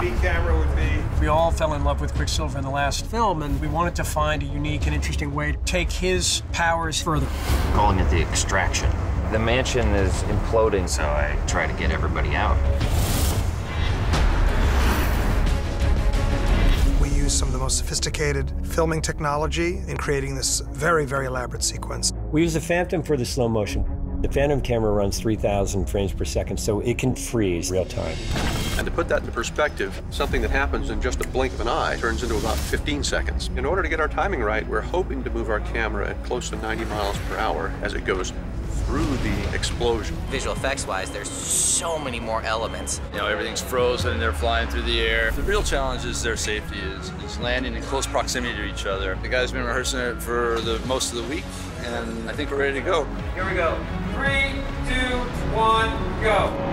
B camera would be. We all fell in love with Quicksilver in the last film, and we wanted to find a unique and interesting way to take his powers further. Calling it the extraction. The mansion is imploding, so I try to get everybody out. We use some of the most sophisticated filming technology in creating this very, very elaborate sequence. We use the Phantom for the slow motion. The Phantom camera runs 3,000 frames per second, so it can freeze real time. And to put that into perspective, something that happens in just a blink of an eye turns into about 15 seconds. In order to get our timing right, we're hoping to move our camera at close to 90 miles per hour as it goes through the explosion. Visual effects wise, there's so many more elements. You know, everything's frozen and they're flying through the air. The real challenge is their safety is, is landing in close proximity to each other. The guys been rehearsing it for the most of the week, and I think we're ready to go. Here we go. Three, two, one, go.